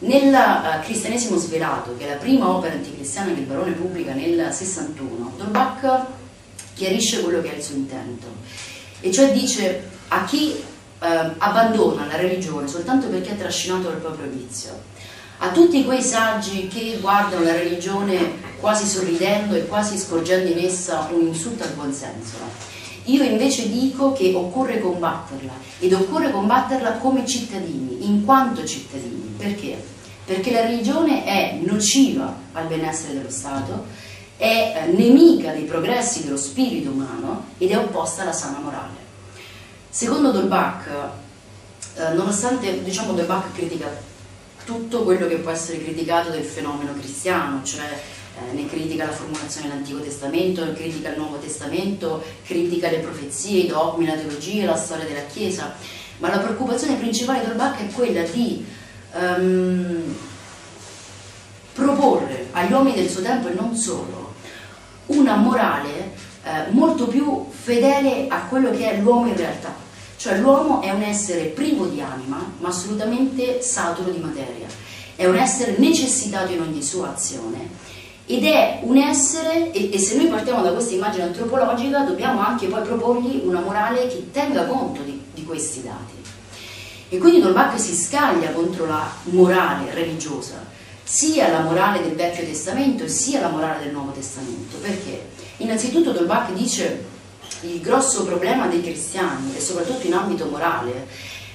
Nel uh, Cristianesimo svelato, che è la prima opera anticristiana che il barone pubblica nel 61, Dolbach chiarisce quello che è il suo intento, e cioè dice a chi uh, abbandona la religione soltanto perché è trascinato dal proprio vizio, a tutti quei saggi che guardano la religione quasi sorridendo e quasi scorgendo in essa un insulto al buonsenso, io invece dico che occorre combatterla ed occorre combatterla come cittadini, in quanto cittadini. Perché? Perché la religione è nociva al benessere dello Stato, è eh, nemica dei progressi dello spirito umano ed è opposta alla sana morale. Secondo Dolbach, eh, nonostante diciamo, Dolbach critica tutto quello che può essere criticato del fenomeno cristiano, cioè eh, ne critica la formulazione dell'Antico Testamento, critica il Nuovo Testamento, critica le profezie, i dogmi, la teologia, la storia della Chiesa, ma la preoccupazione principale di Dolbach è quella di um, proporre agli uomini del suo tempo e non solo una morale eh, molto più fedele a quello che è l'uomo in realtà. Cioè l'uomo è un essere privo di anima, ma assolutamente saturo di materia. È un essere necessitato in ogni sua azione ed è un essere, e, e, se noi partiamo da questa immagine antropologica, dobbiamo anche poi proporgli una morale che tenga conto di, di questi dati. E quindi Dolbach si scaglia contro la morale religiosa, sia la morale del Vecchio Testamento sia la morale del Nuovo Testamento. Perché? Innanzitutto Dolbach dice il grosso problema dei cristiani, e soprattutto in ambito morale,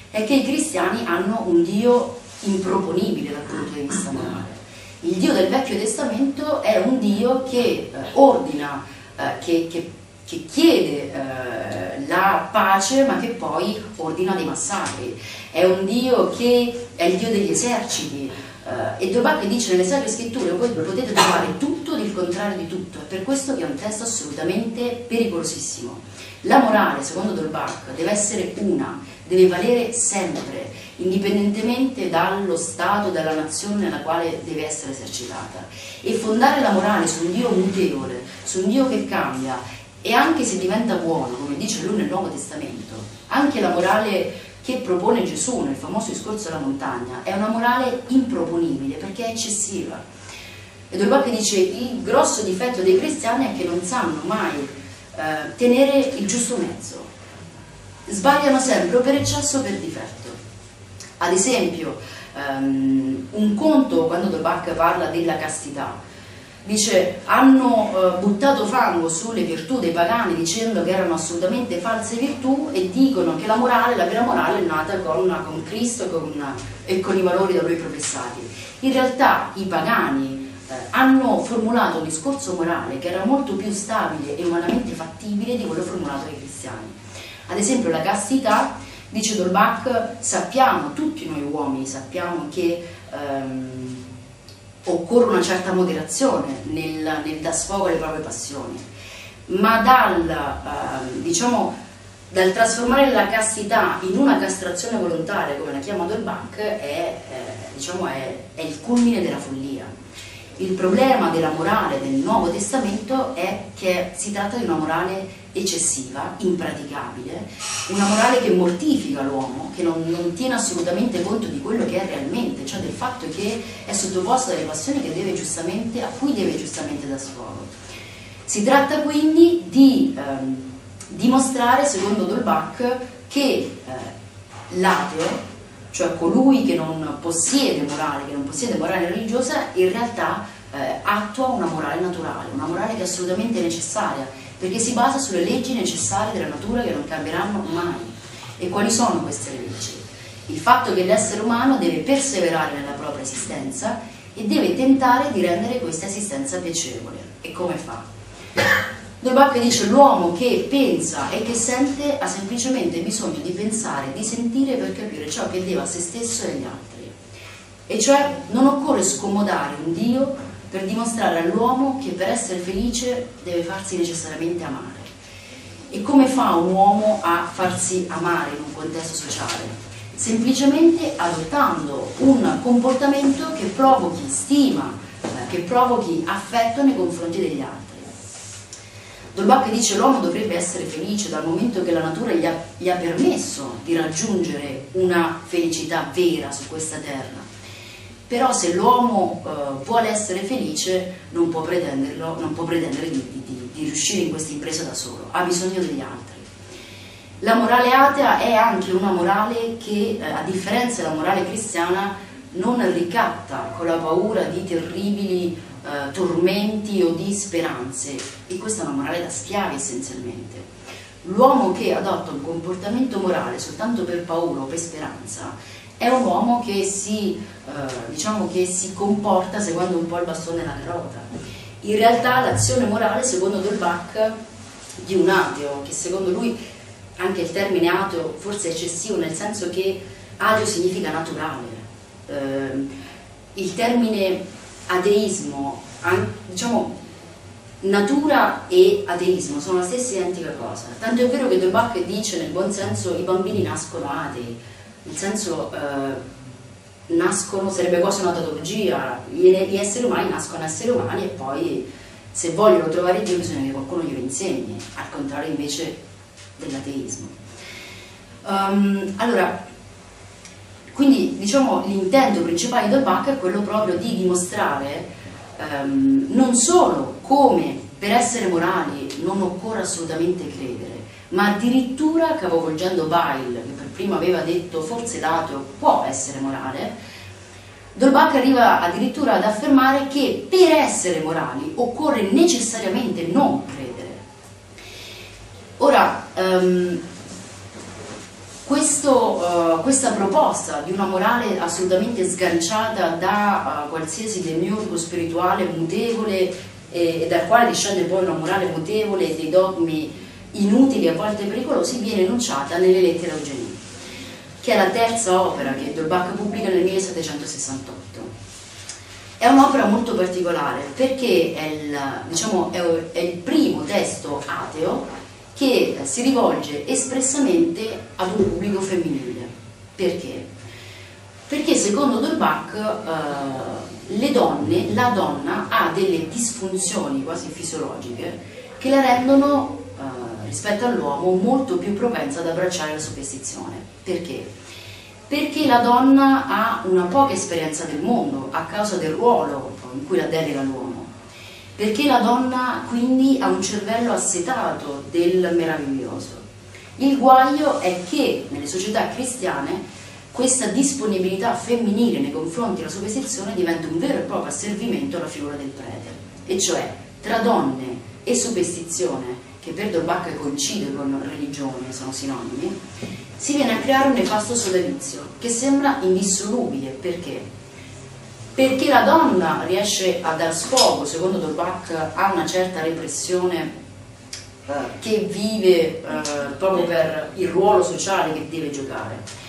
è che i cristiani hanno un Dio improponibile dal punto di vista morale il Dio del Vecchio Testamento è un Dio che eh, ordina, eh, che, che, che, chiede eh, la pace ma che poi ordina dei massacri. È un Dio che è il Dio degli eserciti. Eh, e Dolbach dice nelle Sacre Scritture voi potete trovare tutto il contrario di tutto. È per questo che è un testo assolutamente pericolosissimo. La morale, secondo Dolbach, deve essere una, deve valere sempre indipendentemente dallo Stato, dalla nazione nella quale deve essere esercitata. E fondare la morale su un Dio mutevole, su un Dio che cambia, e anche se diventa buono, come dice lui nel Nuovo Testamento, anche la morale che propone Gesù nel famoso discorso della montagna è una morale improponibile perché è eccessiva. E Dolbach dice il grosso difetto dei cristiani è che non sanno mai eh, tenere il giusto mezzo, sbagliano sempre o per eccesso o per difetto. Ad esempio, um, un conto quando Dolbach parla della castità, dice hanno uh, buttato fango sulle virtù dei pagani dicendo che erano assolutamente false virtù e dicono che la morale, la vera morale è nata con, con Cristo con, e con i valori da lui professati. In realtà i pagani eh, hanno formulato un discorso morale che era molto più stabile e umanamente fattibile di quello formulato dai cristiani. Ad esempio la castità Dice Dolbach, sappiamo, tutti noi uomini sappiamo che ehm, occorre una certa moderazione nel, nel dar sfogo alle proprie passioni, ma dal, eh, diciamo, dal trasformare la castità in una castrazione volontaria, come la chiama Dolbach, è, eh, diciamo, è, è il culmine della follia. Il problema della morale del Nuovo Testamento è che si tratta di una morale eccessiva, impraticabile, una morale che mortifica l'uomo, che non, non, tiene assolutamente conto di quello che è realmente, cioè del fatto che è sottoposto alle passioni a cui deve giustamente dar sfogo. Si tratta quindi di ehm, dimostrare, secondo Dolbach, che eh, l'ateo, cioè colui che non possiede morale, che non possiede morale religiosa, in realtà eh, attua una morale naturale, una morale che è assolutamente necessaria, perché si basa sulle leggi necessarie della natura che non cambieranno mai. E quali sono queste leggi? Il fatto che l'essere umano deve perseverare nella propria esistenza e deve tentare di rendere questa esistenza piacevole. E come fa? Dolbach dice l'uomo che pensa e che sente ha semplicemente bisogno di pensare, di sentire per capire ciò che deve a se stesso e agli altri. E cioè non occorre scomodare un Dio per dimostrare all'uomo che per essere felice deve farsi necessariamente amare. E come fa un uomo a farsi amare in un contesto sociale? Semplicemente adottando un comportamento che provochi stima, eh, che provochi affetto nei confronti degli altri. Dolbach dice l'uomo dovrebbe essere felice dal momento che la natura gli ha, gli ha permesso di raggiungere una felicità vera su questa terra però se l'uomo eh, vuole essere felice non può, non può pretendere di, di, di, riuscire in questa impresa da solo, ha bisogno degli altri. La morale atea è anche una morale che, eh, a differenza della morale cristiana, non ricatta con la paura di terribili eh, tormenti o di speranze, e questa è una morale da schiavi essenzialmente. L'uomo che adotta un comportamento morale soltanto per paura o per speranza è un uomo che si, eh, diciamo che si comporta seguendo un po' il bastone e la carota. In realtà l'azione morale, secondo Dolbach, di un ateo, che secondo lui anche il termine ateo forse è eccessivo nel senso che ateo significa naturale. Eh, il termine ateismo, diciamo, natura e ateismo sono la stessa identica cosa. Tanto è vero che Dolbach dice nel buon senso i bambini nascono atei, nel senso eh, nascono, sarebbe quasi una tautologia, gli, esseri umani nascono esseri umani e poi se vogliono trovare Dio bisogna che qualcuno glielo insegni, al contrario invece dell'ateismo. Um, allora, quindi diciamo l'intento principale di Dolbach è quello proprio di dimostrare um, non solo come per essere morali non occorre assolutamente credere, ma addirittura capovolgendo Bail, che per primo aveva detto forse l'ateo può essere morale, Dolbach arriva addirittura ad affermare che per essere morali occorre necessariamente non credere. Ora, um, questo, uh, questa proposta di una morale assolutamente sganciata da uh, qualsiasi demiurgo spirituale mutevole e dal quale discende poi una morale mutevole dei dogmi inutili e a volte pericolosi viene enunciata nelle lettere a Eugenie, che è la terza opera che Dolbach pubblica nel 1768. È un'opera molto particolare perché è il, diciamo, è il primo testo ateo che si rivolge espressamente ad un pubblico femminile. Perché? Perché secondo Dolbach eh, le donne, la donna ha delle disfunzioni quasi fisiologiche che la rendono eh, rispetto all'uomo molto più propensa ad abbracciare la superstizione. Perché? Perché la donna ha una poca esperienza del mondo a causa del ruolo in cui la delega l'uomo. Perché la donna quindi ha un cervello assetato del meraviglioso. Il guaio è che nelle società cristiane questa disponibilità femminile nei confronti della superstizione diventa un vero e proprio asservimento alla figura del prete, e cioè tra donne e superstizione che per Dolbach coincide con religione, sono sinonimi, si viene a creare un nefasto sodalizio che sembra indissolubile. Perché? Perché la donna riesce a dar sfogo, secondo Dolbach, a una certa repressione eh, che vive eh, proprio per il ruolo sociale che deve giocare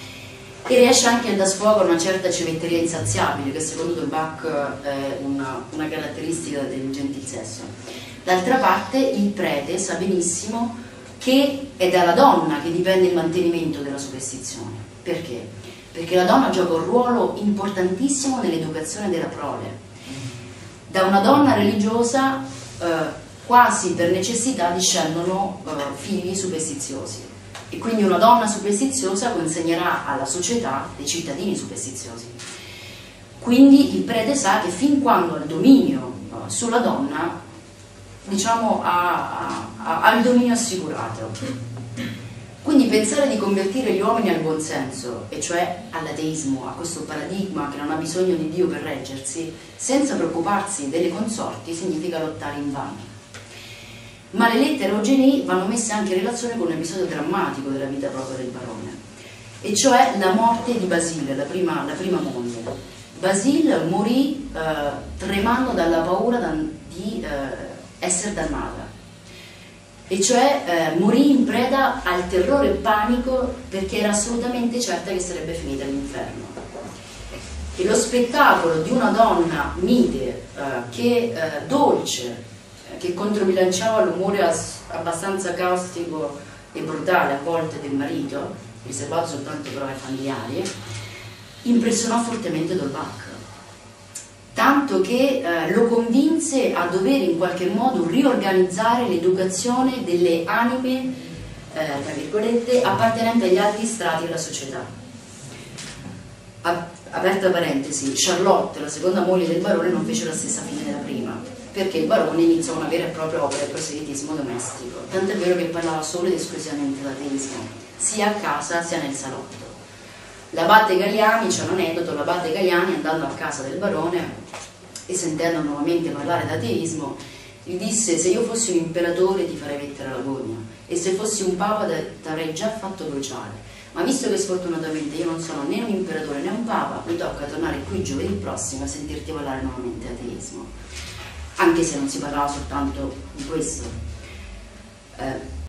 e riesce anche a dar sfogo a una certa civetteria insaziabile che secondo Dolbach è una, una caratteristica del gentil sesso. D'altra parte il prete sa benissimo che è dalla donna che dipende il mantenimento della superstizione. Perché? Perché la donna gioca un ruolo importantissimo nell'educazione della prole. Da una donna religiosa eh, quasi per necessità discendono eh, figli superstiziosi e quindi una donna superstiziosa consegnerà alla società dei cittadini superstiziosi. Quindi il prete sa che fin quando ha il dominio eh, sulla donna diciamo, ha, ha, ha il dominio assicurato. Quindi pensare di convertire gli uomini al buon senso, e cioè all'ateismo, a questo paradigma che non ha bisogno di Dio per reggersi, senza preoccuparsi delle consorti, significa lottare in vano. Ma le lettere vanno messe anche in relazione con un episodio drammatico della vita propria del barone, e cioè la morte di Basile, la prima, la prima moglie. Basile morì eh, tremando dalla paura di eh, essere dannata e cioè eh, morì in preda al terrore e panico perché era assolutamente certa che sarebbe finita all'inferno. E lo spettacolo di una donna mite, eh, che, eh, dolce, eh, che controbilanciava l'umore abbastanza caustico e brutale a volte del marito, riservato soltanto però ai familiari, impressionò fortemente Dolbach tanto che eh, lo convinse a dover in qualche modo riorganizzare l'educazione delle anime, eh, tra virgolette, appartenenti agli altri strati della società. aperta parentesi, Charlotte, la seconda moglie del barone, non fece la stessa fine della prima, perché il barone iniziò una vera e propria opera di proselitismo domestico, tant'è vero che parlava solo ed esclusivamente d'ateismo, sia a casa sia nel salotto. L'abate Galiani, c'è un aneddoto, l'abate Galiani andando a casa del barone e sentendo nuovamente parlare d'ateismo, gli disse se io fossi un imperatore ti farei mettere la gogna e se fossi un papa ti avrei già fatto bruciare. Ma visto che sfortunatamente io non sono né un imperatore né un papa, mi tocca tornare qui giovedì prossimo a sentirti parlare nuovamente ateismo. Anche se non si parlava soltanto di questo. Eh,